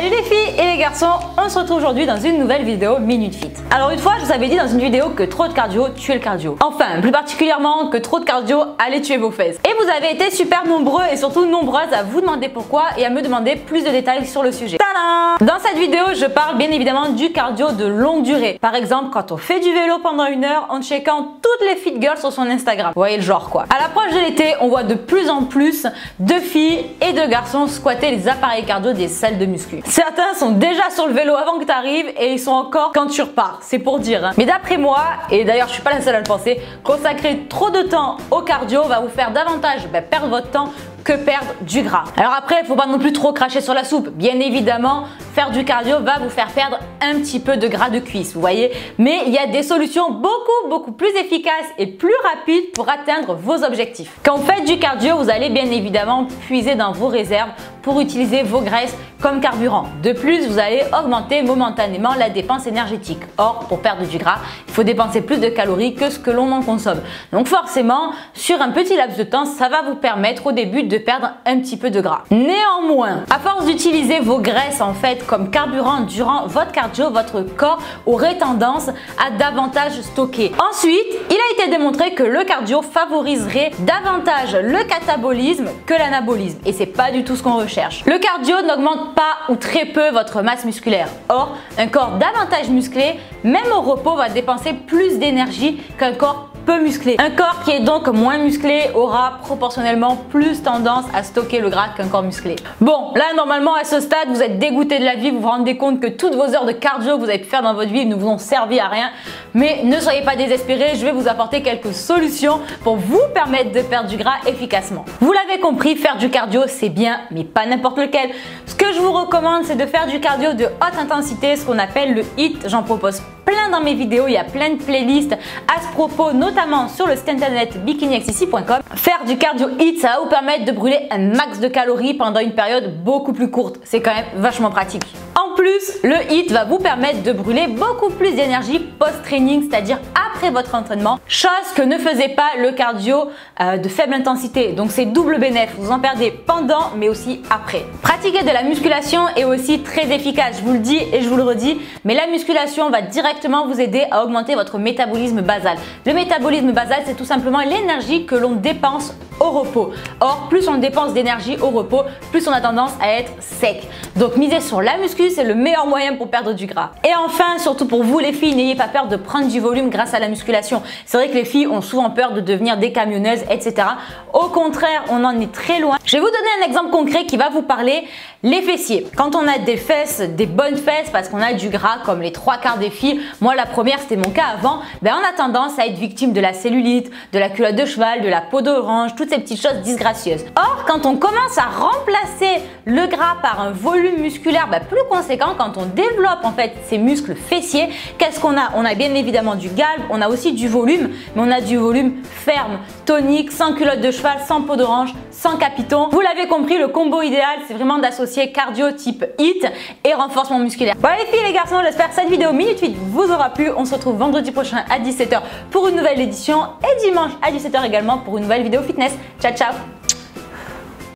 Salut les filles et les garçons, on se retrouve aujourd'hui dans une nouvelle vidéo Minute Fit. Alors une fois, je vous avais dit dans une vidéo que trop de cardio tuait le cardio. Enfin, plus particulièrement que trop de cardio allait tuer vos fesses. Et vous avez été super nombreux et surtout nombreuses à vous demander pourquoi et à me demander plus de détails sur le sujet. Dans cette vidéo, je parle bien évidemment du cardio de longue durée. Par exemple, quand on fait du vélo pendant une heure en checkant toutes les fit girls sur son Instagram. Vous voyez le genre quoi. À l'approche de l'été, on voit de plus en plus de filles et de garçons squatter les appareils cardio des salles de muscu. Certains sont déjà sur le vélo avant que tu arrives et ils sont encore quand tu repars. C'est pour dire. Hein. Mais d'après moi, et d'ailleurs je suis pas la seule à le penser, consacrer trop de temps au cardio va vous faire davantage ben, perdre votre temps que perdre du gras. Alors après, il faut pas non plus trop cracher sur la soupe. Bien évidemment, faire du cardio va vous faire perdre un petit peu de gras de cuisse, vous voyez. Mais il y a des solutions beaucoup, beaucoup plus efficaces et plus rapides pour atteindre vos objectifs. Quand vous faites du cardio, vous allez bien évidemment puiser dans vos réserves pour utiliser vos graisses comme carburant. De plus, vous allez augmenter momentanément la dépense énergétique. Or, pour perdre du gras, il faut dépenser plus de calories que ce que l'on en consomme. Donc forcément, sur un petit laps de temps, ça va vous permettre au début de perdre un petit peu de gras. Néanmoins, à force d'utiliser vos graisses en fait comme carburant durant votre cardio, votre corps aurait tendance à davantage stocker. Ensuite, il a été démontré que le cardio favoriserait davantage le catabolisme que l'anabolisme et c'est pas du tout ce qu'on recherche. Le cardio n'augmente pas ou très peu votre masse musculaire. Or, un corps davantage musclé, même au repos, va dépenser plus d'énergie qu'un corps musclé. Un corps qui est donc moins musclé aura proportionnellement plus tendance à stocker le gras qu'un corps musclé. Bon, là normalement à ce stade, vous êtes dégoûté de la vie, vous vous rendez compte que toutes vos heures de cardio que vous avez pu faire dans votre vie ne vous ont servi à rien. Mais ne soyez pas désespérés, je vais vous apporter quelques solutions pour vous permettre de perdre du gras efficacement. Vous l'avez compris, faire du cardio c'est bien, mais pas n'importe lequel. Ce que je vous recommande, c'est de faire du cardio de haute intensité, ce qu'on appelle le HIT. J'en propose plein dans mes vidéos, il y a plein de playlists à ce propos, notamment sur le site internet bikiniexcessy.com. Faire du cardio HIT, ça va vous permettre de brûler un max de calories pendant une période beaucoup plus courte. C'est quand même vachement pratique. En plus, le HIT va vous permettre de brûler beaucoup plus d'énergie post-training, c'est-à-dire après votre entraînement, chose que ne faisait pas le cardio euh, de faible intensité. Donc c'est double bénéfice, vous en perdez pendant mais aussi après. Pratiquer de la musculation est aussi très efficace, je vous le dis et je vous le redis, mais la musculation va directement vous aider à augmenter votre métabolisme basal. Le métabolisme basal, c'est tout simplement l'énergie que l'on dépense au repos. Or, plus on dépense d'énergie au repos, plus on a tendance à être sec. Donc misez sur la muscu, c'est le meilleur moyen pour perdre du gras. Et enfin, surtout pour vous les filles, n'ayez pas peur de prendre du volume grâce à la musculation. C'est vrai que les filles ont souvent peur de devenir des camionneuses, etc. Au contraire, on en est très loin. Je vais vous donner un exemple concret qui va vous parler. Les fessiers. Quand on a des fesses, des bonnes fesses, parce qu'on a du gras comme les trois quarts des filles, moi la première c'était mon cas avant, ben on a tendance à être victime de la cellulite, de la culotte de cheval, de la peau d'orange, toutes ces petites choses disgracieuses. Or, quand on commence à remplacer le gras par un volume musculaire ben, plus conséquent, quand on développe en fait ces muscles fessiers, qu'est-ce qu'on a? On a bien évidemment du galbe, on a aussi du volume, mais on a du volume ferme, tonique, sans culotte de cheval, sans peau d'orange, sans capiton. Vous l'avez compris, le combo idéal, c'est vraiment d'associer cardio type HIT et renforcement musculaire. Voilà les filles les garçons, j'espère que cette vidéo minute 8 vous aura plu. On se retrouve vendredi prochain à 17h pour une nouvelle édition et dimanche à 17h également pour une nouvelle vidéo fitness. Ciao ciao